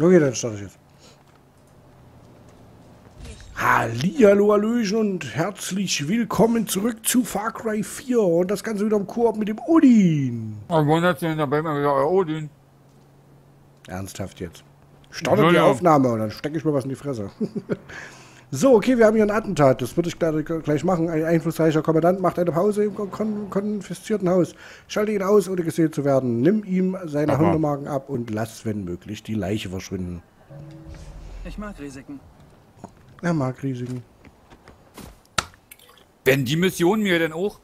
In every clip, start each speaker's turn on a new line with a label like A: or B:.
A: Okay, dann starte ich jetzt. Hallihallo, Hallöchen und herzlich willkommen zurück zu Far Cry 4 und das Ganze wieder im Koop mit dem Odin.
B: Was wundert sich dabei mal wieder euer Odin?
A: Ernsthaft jetzt. Startet die Aufnahme und dann stecke ich mir was in die Fresse. so, okay, wir haben hier ein Attentat. Das würde ich gleich machen. Ein einflussreicher Kommandant macht eine Pause im kon konfiszierten Haus. Schalte ihn aus, ohne gesehen zu werden. Nimm ihm seine
B: Aha.
A: Hundemarken ab und lass, wenn möglich, die Leiche verschwinden.
C: Ich mag Risiken.
A: Er mag Risiken.
B: Werden die Missionen mir denn auch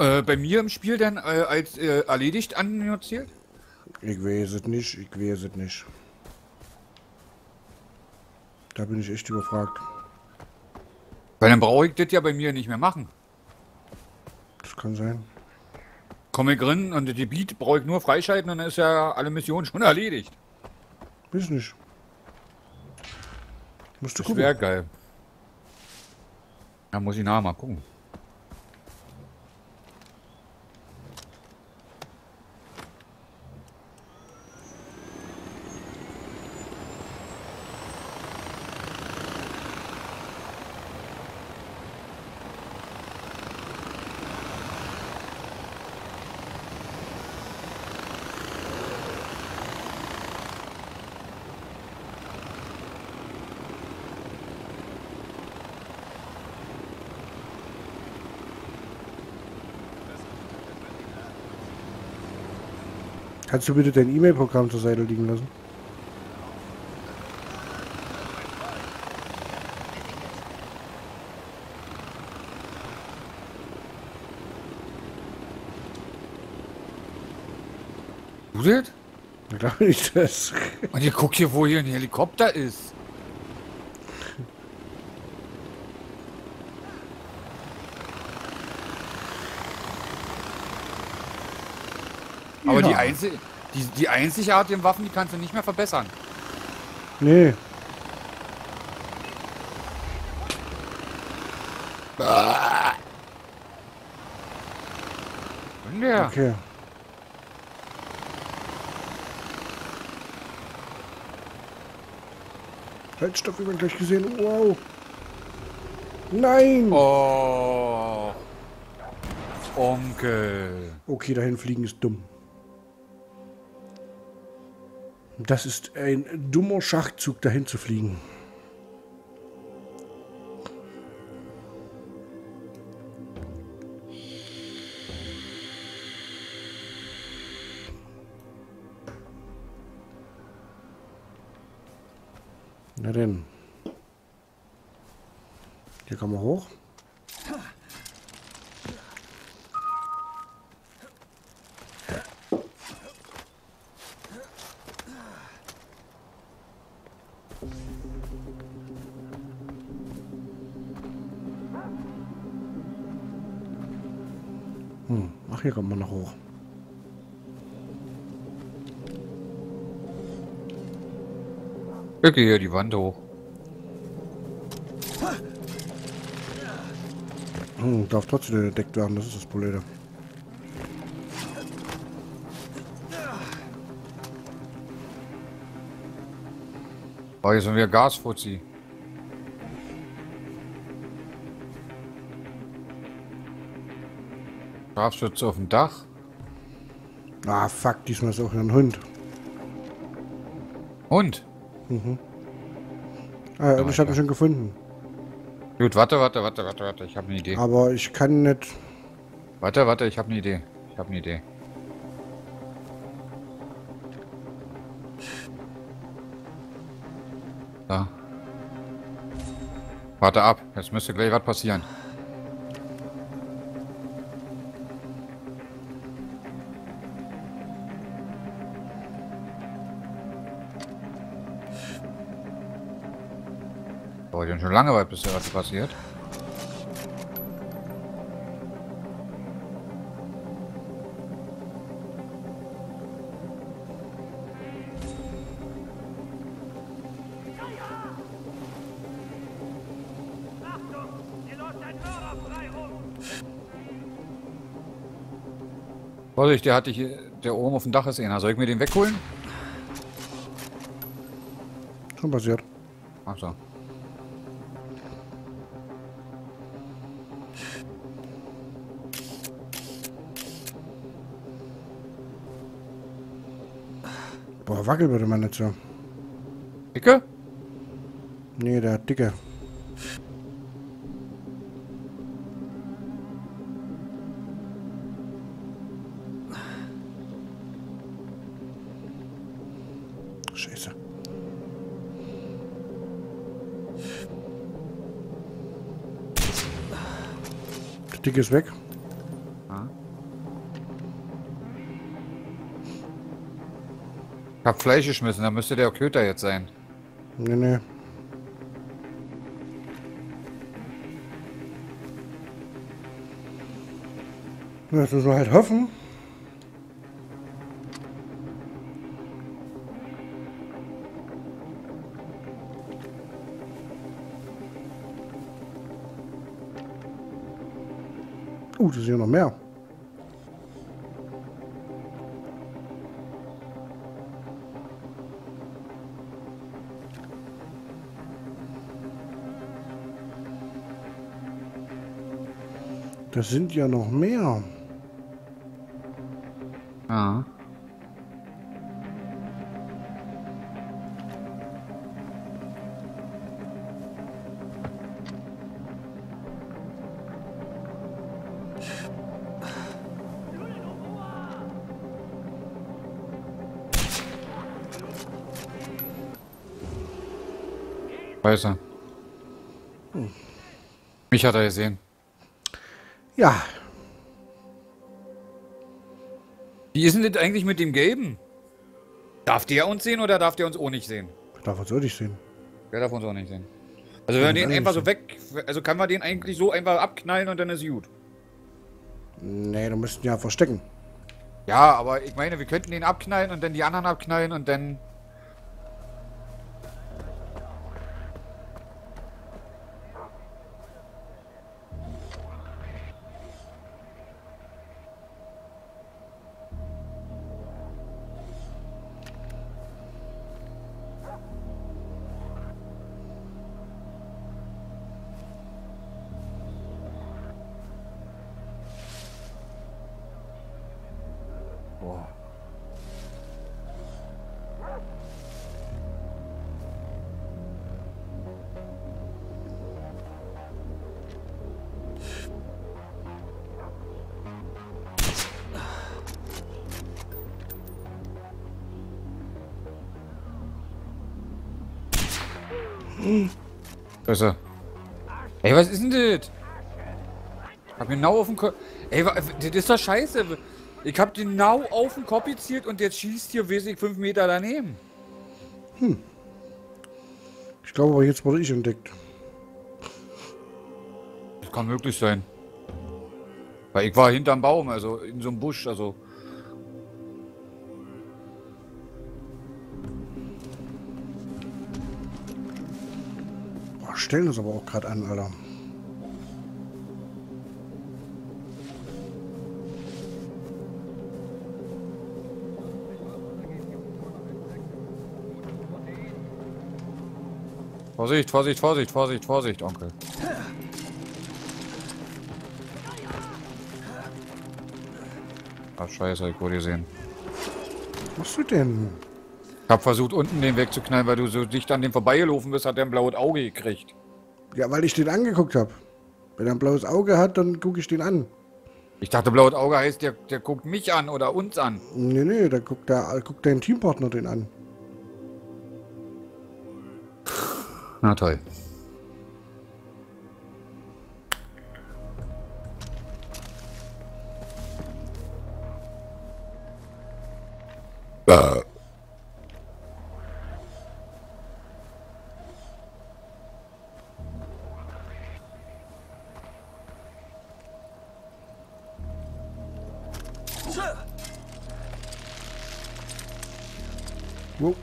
B: äh, bei mir im Spiel dann äh, als äh, erledigt annotiert?
A: Ich weiß es nicht, ich weiß es nicht. Da bin ich echt überfragt.
B: Weil dann brauche ich das ja bei mir nicht mehr machen.
A: Das kann sein.
B: Komme ich rein und das Gebiet brauche ich nur freischalten und dann ist ja alle Missionen schon erledigt.
A: Weiß nicht. Musst du
B: Das
A: gucken.
B: wäre geil. Da muss ich nachher mal gucken.
A: Kannst du bitte dein E-Mail-Programm zur Seite liegen lassen?
B: Du das?
A: Ich glaube nicht, das.
B: Und ihr guckt hier, wo hier ein Helikopter ist. Aber
A: Ja.
B: die, einzig, die, die einzigartigen Waffen, die kannst du nicht mehr verbessern.
A: Nee.
B: Und der.
A: Okay. Haltstoff über gleich gesehen. Wow. Nein!
B: Oh. Onkel.
A: Okay, dahin fliegen ist dumm. Das ist ein dummer Schachzug, dahin zu fliegen. Na denn. Hier kann man hoch. Hier kommt man noch hoch.
B: Ich gehe hier die Wand hoch.
A: Hm, darf trotzdem entdeckt werden, das ist das Blöde.
B: Oh, hier sind wieder Gasfuzzi. Scharfschütze auf dem Dach.
A: Ah, fuck, diesmal ist auch ein Hund.
B: Und?
A: Ah, und ich habe ihn schon gefunden.
B: Gut, warte, warte, warte, warte, warte. Ich habe eine Idee.
A: Aber ich kann nicht.
B: Warte, warte, ich habe eine Idee. Ich habe eine Idee. Da. Warte ab, jetzt müsste gleich was passieren. Dauert ja schon lange, weit, bis da was passiert. Vorsicht, der hat dich, der oben auf dem Dach ist einer. Soll ich mir den wegholen?
A: Schon passiert.
B: Ach so.
A: Wackel bitte mal nicht so.
B: Dicke?
A: Nee, der hat dicke. Scheiße. Der dicke ist weg.
B: Ich hab Fleisch geschmissen, da müsste der Köter jetzt sein.
A: Nee, nee. Das müssen wir halt hoffen. Uh, das sind ja noch mehr. Das sind ja noch mehr.
B: Ja. Scheiße. Mich hat er gesehen.
A: Ja,
B: Wie ist denn das eigentlich mit dem Gelben? Darf der uns sehen oder darf der uns auch nicht sehen?
A: davon soll ich sehen.
B: Der darf uns auch nicht sehen. Also wenn wir den einfach
A: nicht
B: so weg, also kann man den eigentlich so einfach abknallen und dann ist gut.
A: Nee, du musst ihn ja verstecken.
B: Ja, aber ich meine, wir könnten den abknallen und dann die anderen abknallen und dann... Besser. Ey, was ist denn das? Hab genau auf den Kopf. Ey, das ist doch scheiße. Ich hab genau auf den Kopf gezielt und jetzt schießt hier, weiß ich, fünf Meter daneben.
A: Ich glaube aber, jetzt wurde ich entdeckt.
B: Das kann möglich sein. Weil ich war hinterm Baum, also in so einem Busch, also.
A: Stellen uns aber auch gerade an, Alter.
B: Vorsicht, Vorsicht, Vorsicht, Vorsicht, Vorsicht, Onkel. Ach, scheiße, ich wurde gesehen.
A: Was machst du denn?
B: Ich hab versucht, unten den wegzuknallen, weil du so dicht an dem vorbeigelaufen bist, hat der ein blaues Auge gekriegt.
A: Ja, weil ich den angeguckt habe. Wenn er ein blaues Auge hat, dann gucke ich den an.
B: Ich dachte, blaues Auge heißt, der, der guckt mich an oder uns an.
A: Nee, nee, da guckt, der, guckt dein Teampartner den an.
B: Na toll.
A: Wo?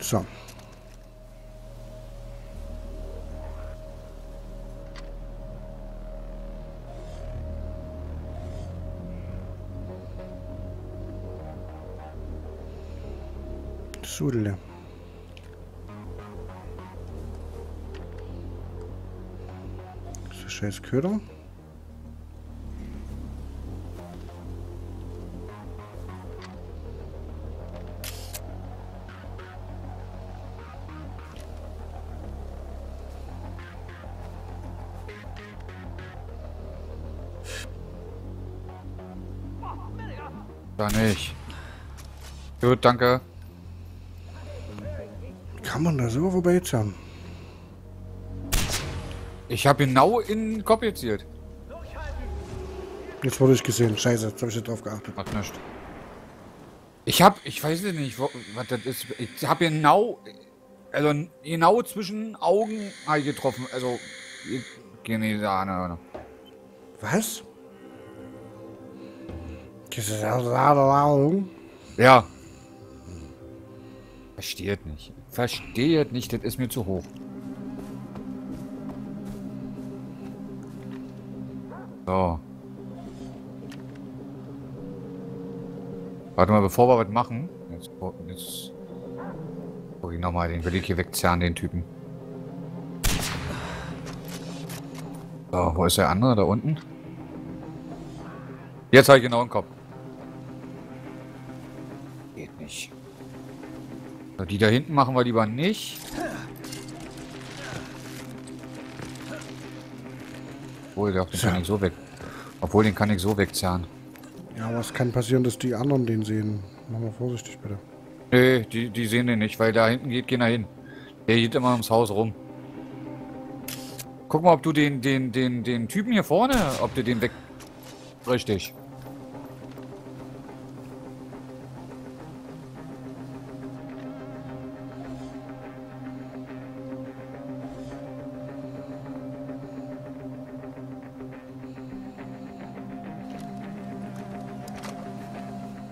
A: So. Scheiß Köder.
B: Da nicht. Gut, danke.
A: Kann man da so vorbeiziehen?
B: Ich habe genau in den Kopf gezielt.
A: Jetzt wurde ich gesehen. Scheiße, jetzt habe ich nicht drauf geachtet.
B: Hat nicht. Ich hab, ich weiß nicht, wo, was das ist. Ich habe genau, also genau zwischen Augen ich getroffen. Also, ich gehe nicht da, ne, ne.
A: Was? Ja.
B: Versteht nicht. Versteht nicht, das ist mir zu hoch. So. Warte mal, bevor wir was machen. Jetzt, jetzt guck ich nochmal den will ich hier wegzerren, den Typen. So, wo ist der andere? Da unten? Jetzt habe ich genau im Kopf. Geht nicht. So, die da hinten machen wir lieber nicht. Obwohl, den kann ich so weg. Obwohl, den kann ich so wegzerren.
A: Ja, aber es kann passieren, dass die anderen den sehen. Mach mal vorsichtig, bitte.
B: Nee, die, die sehen den nicht, weil da hinten geht keiner hin. Der geht immer ums Haus rum. Guck mal, ob du den, den, den, den Typen hier vorne, ob du den weg... Richtig.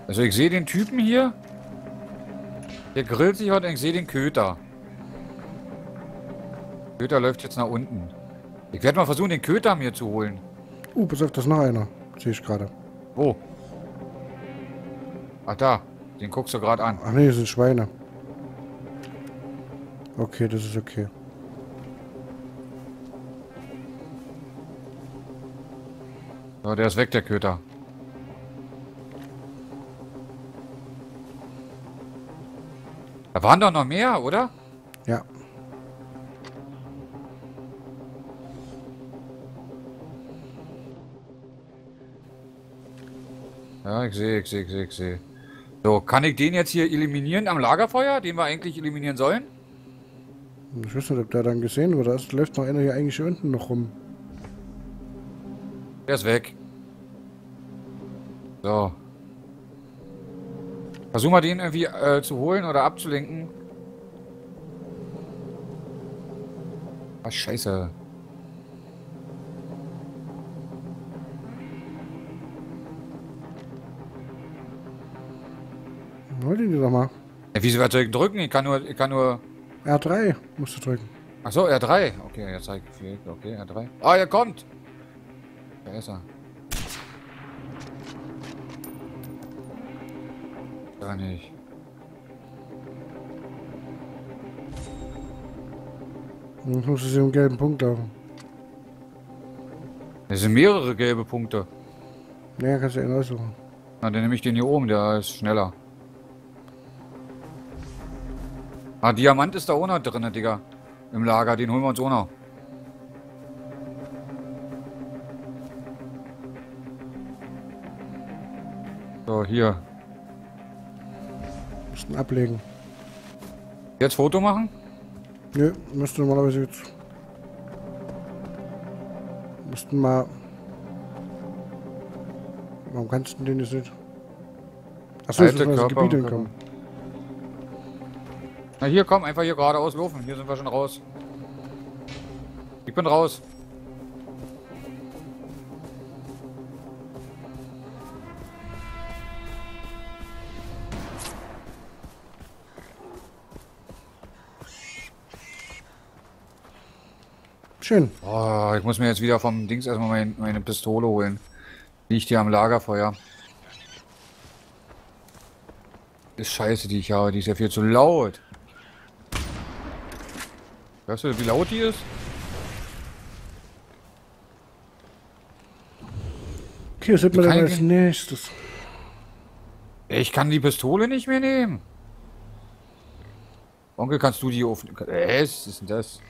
B: Also ich sehe den Typen hier. Der grillt sich heute, ich sehe den Köter. Köter läuft jetzt nach unten. Ich werde mal versuchen, den Köter mir zu holen.
A: Uh, pass auf, das ist noch einer. Sehe ich gerade.
B: Wo? Ach da, den guckst du gerade an.
A: Ach nee, das sind Schweine. Okay, das ist okay.
B: So, der ist weg, der Köter. Da waren doch noch mehr, oder?
A: Ja.
B: Ja, ich sehe, ich sehe, ich sehe, ich sehe. So, kann ich den jetzt hier eliminieren am Lagerfeuer, den wir eigentlich eliminieren sollen?
A: Ich weiß nicht, ob der dann gesehen wurde. Es läuft noch einer hier eigentlich unten noch rum.
B: Der ist weg. So. Versuch mal den irgendwie äh, zu holen oder abzulenken. Was scheiße.
A: Wollte die doch mal.
B: Ja, wieso soll ich drücken? Ich kann nur, ich kann nur.
A: R3 musst du drücken.
B: Achso, R3. Okay, jetzt zeig ich. Okay, R3. Ah, er kommt. Da ist er. Gar nicht.
A: Musst du sie im gelben Punkt laufen.
B: Es sind mehrere gelbe Punkte.
A: Ja, kannst du ihn aussuchen.
B: Na, dann nehme ich den hier oben, der ist schneller. Ah, Diamant ist da auch noch drin, Digga. Im Lager, den holen wir uns auch noch. So, hier.
A: Ablegen.
B: Jetzt Foto machen?
A: Nö, müsste normalerweise jetzt. Müssten mal. Warum kannst du den jetzt nicht? Achso, ist das
B: Körper-
A: Gebiet hinkommen.
B: Na hier, komm, einfach hier geradeaus laufen. Hier sind wir schon raus. Ich bin raus.
A: Schön.
B: Oh, ich muss mir jetzt wieder vom Dings erstmal mein, meine Pistole holen. Liegt hier am Lagerfeuer. ist scheiße, die ich habe. Die ist ja viel zu laut. Weißt du, wie laut die ist?
A: Okay, was hat man denn als
B: ich-
A: nächstes?
B: Ich kann die Pistole nicht mehr nehmen. Onkel, kannst du die auf... Äh, was ist denn das?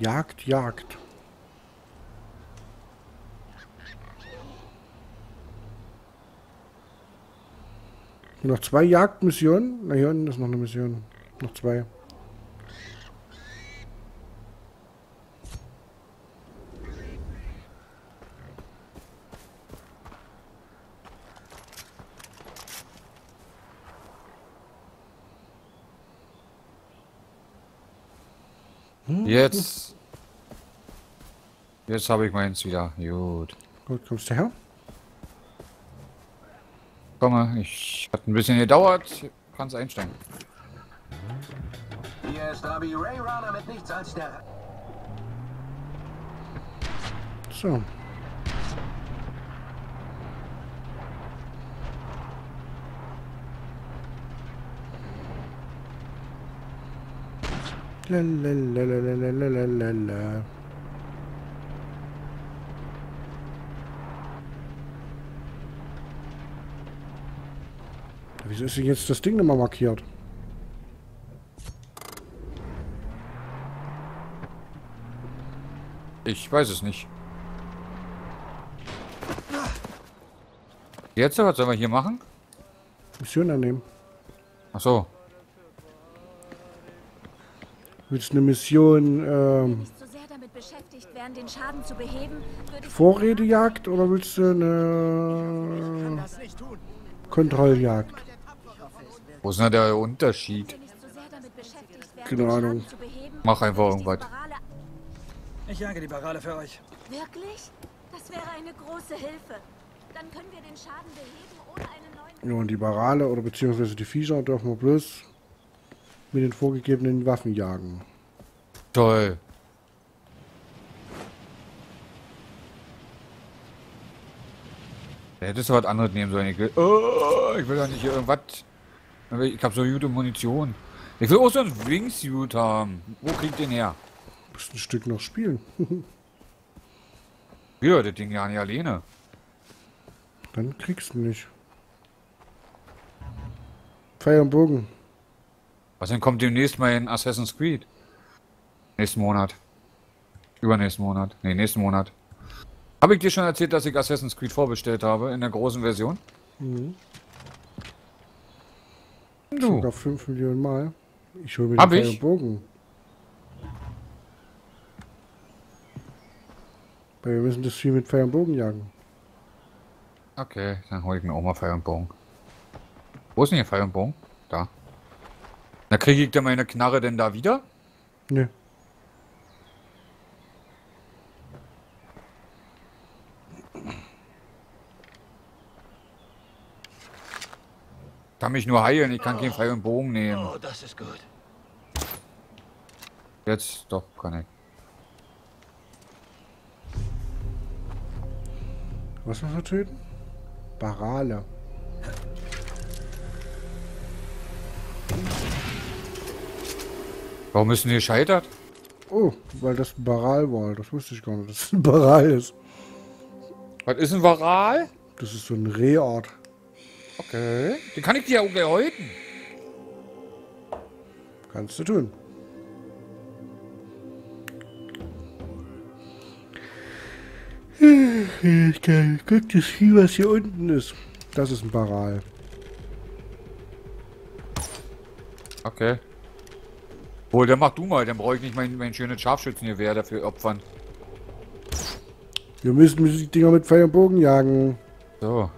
A: Jagd, Jagd. Noch zwei Jagdmissionen? Na, hier unten ist noch eine Mission. Noch zwei.
B: Jetzt... Jetzt habe ich meins wieder. Gut.
A: Gut, kommst du her?
B: Komme, ich... Hat ein bisschen gedauert. Kannst einsteigen.
D: Hier ist Robbie Ray Runner mit nichts als der...
A: So. Lalalalalalala. Wieso ist denn jetzt das Ding nochmal markiert?
B: Ich weiß es nicht. Jetzt, was sollen wir hier machen?
A: Mission annehmen.
B: Ach so.
A: Willst du eine Mission ähm,
E: nicht so sehr damit beschäftigt wären, den Schaden zu beheben,
A: Vorredejagd oder willst du eine Kontrolljagd?
B: Wo ist denn der Unterschied?
A: Keine Ahnung.
B: Mach einfach irgendwas.
C: Ich jage die Barale für euch.
E: Wirklich? Das wäre eine große Hilfe. Dann können wir den Schaden beheben, ohne einen neuen...
A: Ja, und die Barale oder beziehungsweise die Viecher dürfen wir bloß mit den vorgegebenen Waffen jagen.
B: Toll. Da hättest du was anderes nehmen sollen. Ich will, oh, ich will doch nicht hier Ich hab so gute Munition. Ich will auch so ein Wingsuit haben. Wo kriegt den her?
A: Musst ein Stück noch spielen.
B: Ja, das Ding ja nicht alleine.
A: Dann kriegst du nicht. Pfeil und Bogen.
B: Was denn kommt demnächst mal in Assassin's Creed? Nächsten Monat. Übernächsten Monat. Nee, nächsten Monat. Habe ich dir schon erzählt, dass ich Assassin's Creed vorbestellt habe in der großen Version? Du.
A: Sogar 5 Millionen Mal. Ich hole mir den
B: Hab
A: Pfeil
B: ich?
A: Bogen. Weil wir müssen das Vieh mit Pfeil und Bogen jagen.
B: Okay, dann hole ich mir auch mal Pfeil und Bogen. Wo ist denn hier Pfeil und Bogen? Da. Na, kriege ich denn meine Knarre denn da wieder?
A: Ne.
B: Kann mich nur heilen, ich kann keinen Pfeil und Bogen nehmen.
D: Oh, das ist gut.
B: Jetzt doch, kann ich.
A: Was muss er töten? Barale.
B: Warum ist denn hier gescheitert?
A: Oh, weil das ein Baral war. Das wusste ich gar nicht, dass es ein Baral ist.
B: Was ist ein Varal?
A: Das ist so ein Rehart.
B: Okay. Den kann ich dir auch gleich häuten.
A: Kannst du tun. Guck das Vieh, was hier unten ist. Das ist ein Baral.
B: Okay. Wohl, dann mach du mal, dann brauche ich nicht mein, mein schönes Scharfschützengewehr dafür opfern.
A: Wir müssen die Dinger mit Pfeil und Bogen jagen.
B: So.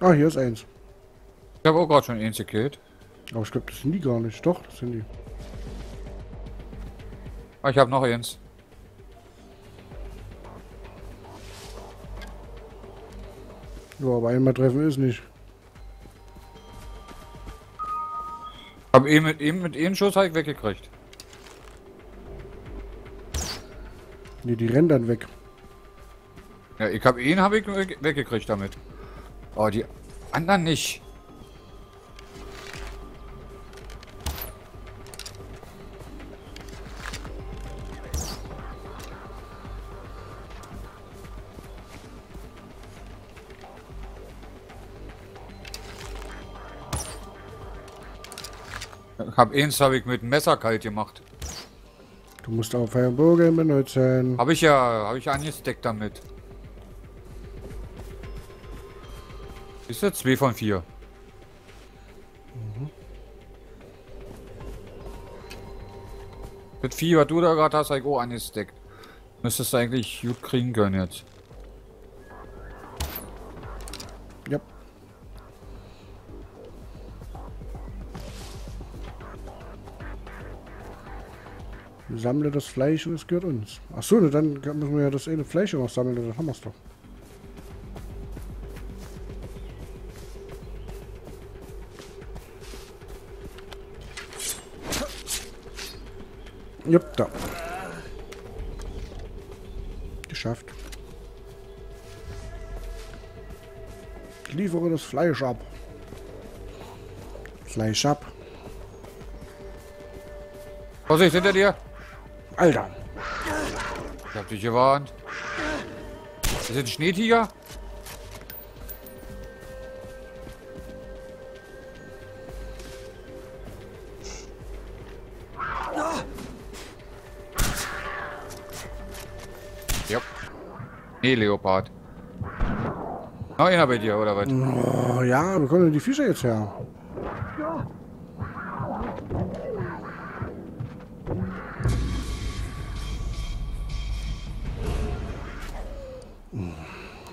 A: Ah, hier ist eins.
B: Ich habe auch gerade schon eins gekillt.
A: Aber ich glaube, das sind die gar nicht. Doch, das sind die.
B: Ah, ich habe noch eins.
A: Ja, aber einmal treffen ist nicht.
B: Hab eben mit eben mit einem Schuss halt weggekriegt.
A: Nee, die rennen dann weg.
B: Ja, ich habe ihn habe ich weg- weggekriegt damit. Oh, die anderen nicht. Ich hab eins habe ich mit dem Messer kalt gemacht.
A: Du musst auch Feuerbogen benutzen.
B: Habe ich ja, habe ich angesteckt damit. Ist jetzt 2 von 4. Das Vieh, was du da gerade hast, habe ich auch angesteckt. Müsstest du eigentlich gut kriegen können jetzt.
A: Ja. Sammle das Fleisch und es gehört uns. Achso, dann müssen wir ja das eine Fleisch noch sammeln, dann haben wir es doch. Jupp, da. Geschafft. Ich liefere das Fleisch ab. Fleisch ab.
B: Vorsicht, hinter dir!
A: Alter.
B: Ich hab dich gewarnt. Ist das ein Schneetiger? Nee, Leopard. Noch einer bei dir, oder was?
A: Oh ja, wir kommen die Fische jetzt her.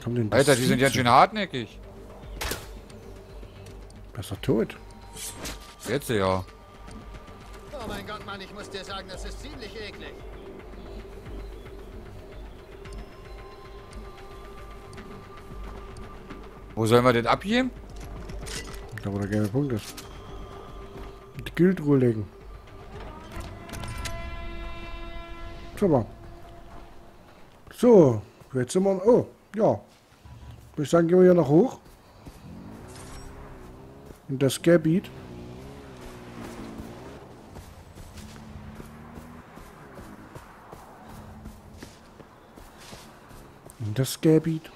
A: Kommt denn das
B: Alter, die sind
A: zu-
B: schön hartnäckig.
A: Er ist doch tot.
B: Jetzt ja.
F: Oh mein Gott, Mann, ich muss dir sagen, das ist ziemlich eklig.
B: Wo sollen wir das abgeben?
A: Da wo der gelbe Punkt ist. Die Guildruhe legen. Super. So, jetzt sind wir... Oh, ja. Würde ich sagen, gehen wir hier noch hoch. In das Gebiet. In das Gebiet.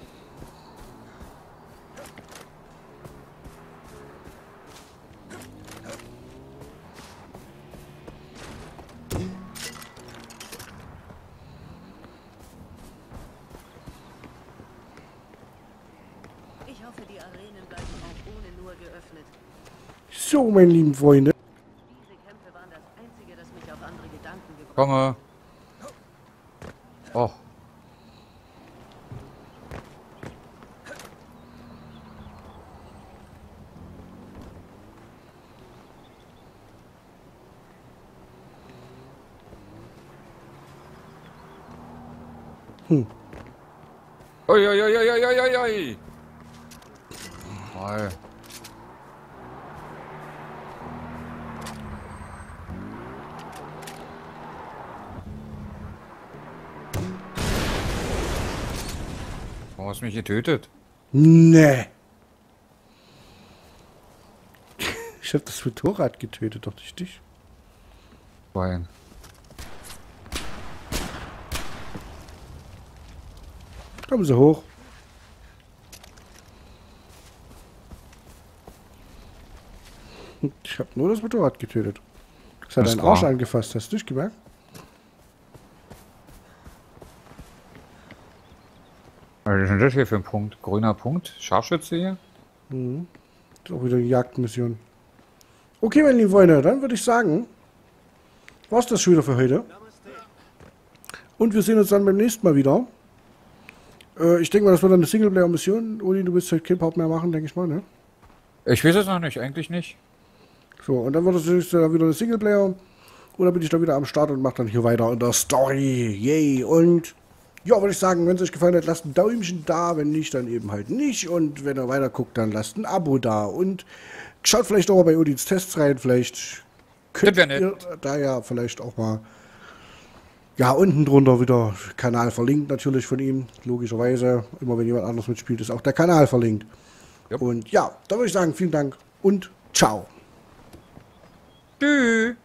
G: Auf andere Gedanken gebracht
B: Komme. Oh.
A: Hm.
B: Ui, ui, ui, ui, ui, ui, ui. Mal. Hast mich getötet?
A: Nee. Ich hab das Motorrad getötet, doch nicht dich.
B: Schwein.
A: Kommen Sie hoch. Ich hab nur das Motorrad getötet. Das hat
B: Das
A: deinen Arsch angefasst, hast du nicht gemerkt?
B: Was ist denn das hier für ein Punkt? Grüner Punkt? Scharfschütze hier?
A: Ist auch wieder eine Jagdmission. Okay, meine lieben Freunde, dann würde ich sagen, war's das schon wieder für heute. Und wir sehen uns dann beim nächsten Mal wieder. Äh, ich denke mal, das wird dann eine Singleplayer-Mission. Uli, du willst halt kein Part mehr machen, denke ich mal, ne?
B: Ich weiß es noch nicht, eigentlich nicht.
A: So, und dann wird es dann wieder eine Singleplayer. Und dann bin ich da wieder am Start und mache dann hier weiter in der Story. Yay! Und ja, würde ich sagen, wenn es euch gefallen hat, lasst ein Däumchen da. Wenn nicht, dann eben halt nicht. Und wenn ihr weiter guckt, dann lasst ein Abo da. Und schaut vielleicht auch mal bei Udins Tests rein. Vielleicht könnt ihr da ja vielleicht auch mal ja, unten drunter wieder Kanal verlinkt natürlich von ihm, logischerweise. Immer wenn jemand anderes mitspielt, ist auch der Kanal verlinkt.
B: Ja.
A: Und ja, da würde ich sagen, vielen Dank und ciao.
B: Tschüss.